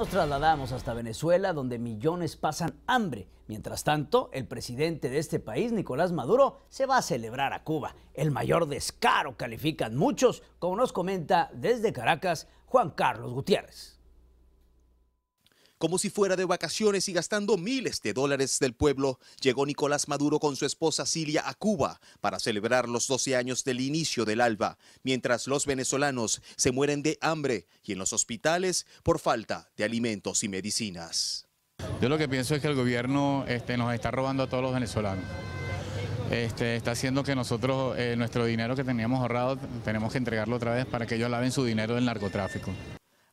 Nos trasladamos hasta Venezuela, donde millones pasan hambre. Mientras tanto, el presidente de este país, Nicolás Maduro, se va a celebrar a Cuba. El mayor descaro califican muchos, como nos comenta desde Caracas Juan Carlos Gutiérrez como si fuera de vacaciones y gastando miles de dólares del pueblo, llegó Nicolás Maduro con su esposa Cilia a Cuba para celebrar los 12 años del inicio del ALBA, mientras los venezolanos se mueren de hambre y en los hospitales por falta de alimentos y medicinas. Yo lo que pienso es que el gobierno este, nos está robando a todos los venezolanos. Este, está haciendo que nosotros, eh, nuestro dinero que teníamos ahorrado, tenemos que entregarlo otra vez para que ellos laven su dinero del narcotráfico.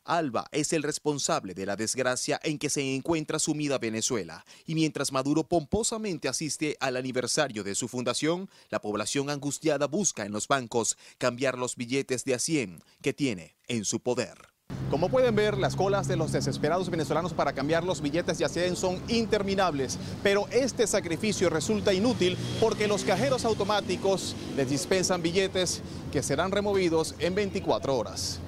Alba es el responsable de la desgracia en que se encuentra sumida Venezuela. Y mientras Maduro pomposamente asiste al aniversario de su fundación, la población angustiada busca en los bancos cambiar los billetes de a 100 que tiene en su poder. Como pueden ver, las colas de los desesperados venezolanos para cambiar los billetes de a 100 son interminables, pero este sacrificio resulta inútil porque los cajeros automáticos les dispensan billetes que serán removidos en 24 horas.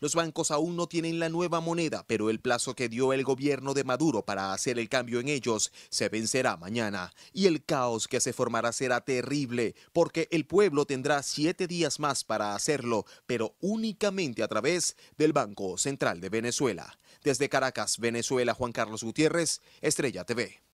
Los bancos aún no tienen la nueva moneda, pero el plazo que dio el gobierno de Maduro para hacer el cambio en ellos se vencerá mañana. Y el caos que se formará será terrible, porque el pueblo tendrá siete días más para hacerlo, pero únicamente a través del Banco Central de Venezuela. Desde Caracas, Venezuela, Juan Carlos Gutiérrez, Estrella TV.